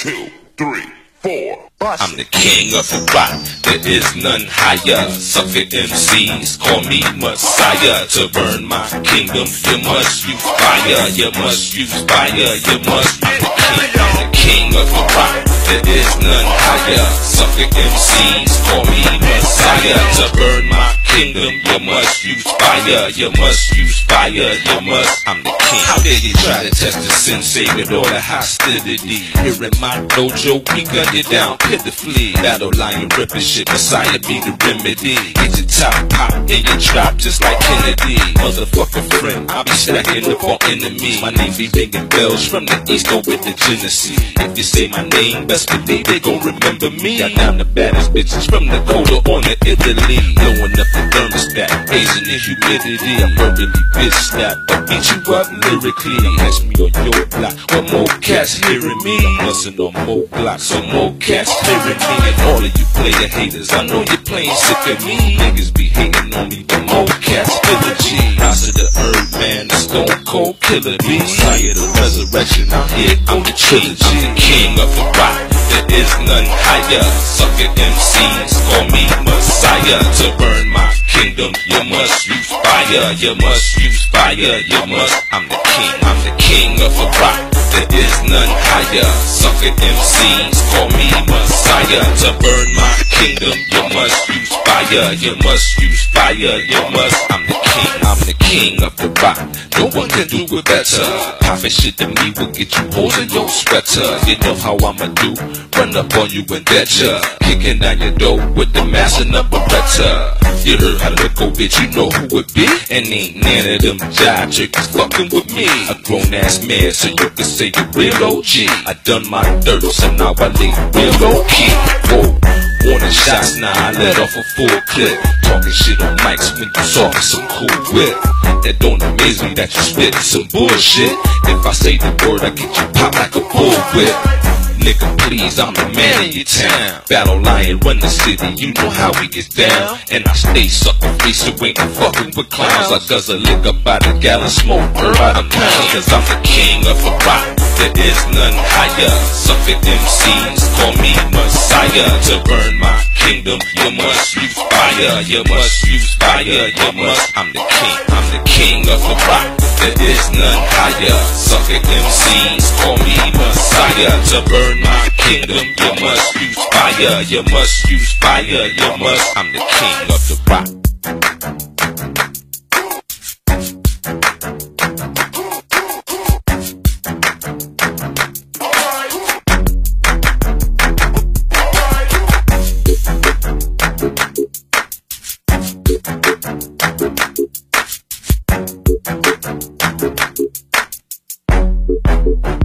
two, three, four. I'm the king of the Roc, there is none higher. Sucker MCs call me Messiah. To burn my kingdom, you must use fire. You must use fire. You must. I'm the king, I'm the king of the Roc, there is none higher. Sucker MCs call me Messiah. To burn my kingdom, you must use fire. You must use fire. You must. I'm you try to test the sensei with all the hostility? Here in my dojo, we gun you down pitifully. Battle lion ripping shit, Messiah be the remedy. Get your top pop in your trap just like Kennedy. Motherfucker friend, I be stacking up on enemies. My name be ringing bells from the east, go with the Genesee. If you say my name, best believe they gon' remember me. Down the baddest bitches from Coda on the Italy. Blowing up the thermostat, raising the humidity. I'm verbally bitch that, but beat you up lyrically. Ask me on your block, what more cats hearing me? Bustin' on more blocks, some more cats hearing me. And all of you player haters, I know you're playing sick of me. Niggas be hating on me, but more cats feel the G. House of the herb man, the stone cold killer B. Fire the resurrection, I'm here, I'm the trilogy. I'm the king of the Roc, there is none higher. Sucker MCs call me Messiah. To burn kingdom, you must use fire. You must use fire. You must. I'm the king. I'm the king of the Roc. There is none higher. Sucker MCs call me Messiah. To burn my kingdom, you must use fire. You must use fire. You must. I'm the king. I'm the king of the Roc. No one can do it better. Popping shit to me will get you holes in your sweater. You know how I'ma do. Run up on you and bet ya. Kicking down your door with the mass and a beretta. Heard how to go, bitch, you know who it be. And ain't none of them jive chickens fucking with me. A grown ass man, so you can say you're real OG. I done my dirt, so now I lay real low key. Whoa. Warning shots, now I let off a full clip. Talking shit on mics when you saw some cool whip. That don't amaze me that you spit some bullshit. If I say the word, I get you pop like a bullwhip. Nigga, please, I'm the man in your town. Battle lion, run the city, you know how we get down. And I stay sucker free, so ain't fucking with clowns. I a lick by the gallon, smoke her by the pound. Cause I'm the king of the Roc, there is none higher. Sucker MCs call me Messiah. To burn my kingdom, you must use fire. You must use fire, you must. I'm the king, I'm the king of the Roc. There is none higher. Sucker MCs call me Messiah. To burn my kingdom, you must use fire. You must use fire. You must. I'm the king of the Roc. you